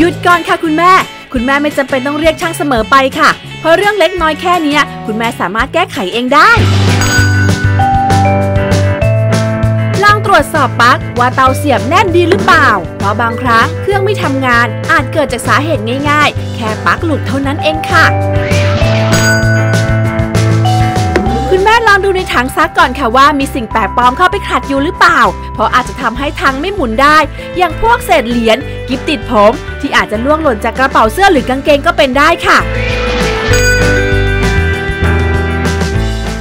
ยุดก่อนค่ะคุณแม่ คุณแม่ไม่จำเป็นต้องเรียกช่างเสมอไปค่ะ เพราะเรื่องเล็กน้อยแค่นี้คุณแม่สามารถแก้ไขเองได้ ลองตรวจสอบปลั๊กว่าเตาเสียบแน่นดีหรือเปล่า เพราะบางครั้งเครื่องไม่ทำงานอาจเกิดจากสาเหตุง่าย ๆ แค่ปลั๊กหลุดเท่านั้นเองค่ะ ดูในถังซักก่อนค่ะว่ามีสิ่งแปลกปลอมเข้าไปขัดอยู่หรือเปล่า เพราะอาจจะทำให้ถังไม่หมุนได้ อย่างพวกเศษเหรียญกิฟติดผม ที่อาจจะล่วงหล่นจากกระเป๋าเสื้อหรือกางเกงก็เป็นได้ค่ะ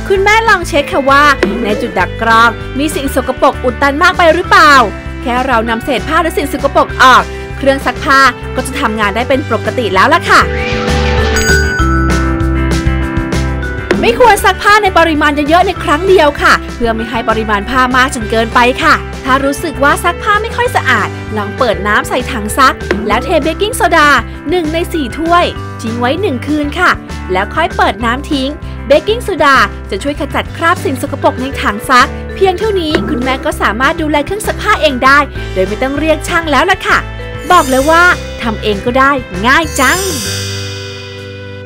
คุณแม่ลองเช็คค่ะว่า ในจุดดักกรองมีสิ่งสกปรกอุดตันมากไปหรือเปล่า แค่เรานำเศษผ้าหรือสิ่งสกปรกออก เครื่องซักผ้าก็จะทำงานได้เป็นปกติแล้วล่ะค่ะ ไม่ควรซักผ้าในปริมาณเยอะๆในครั้งเดียวค่ะ เพื่อไม่ให้ปริมาณผ้ามากจนเกินไปค่ะ ถ้ารู้สึกว่าซักผ้าไม่ค่อยสะอาด ลองเปิดน้ำใส่ถังซัก แล้วเทเบกกิ้งโซดา 1 ใน 4 ถ้วย ทิ้งไว้ 1 คืนค่ะ แล้วค่อยเปิดน้ำทิ้งเบกกิ้งโซดาจะช่วยขจัดคราบสิ่งสกปรกในถังซัก เพียงเท่านี้คุณแม่ก็สามารถดูแลเครื่องซักผ้าเองได้ โดยไม่ต้องเรียกช่างแล้วล่ะค่ะ บอกเลยว่าทำเองก็ได้ง่ายจัง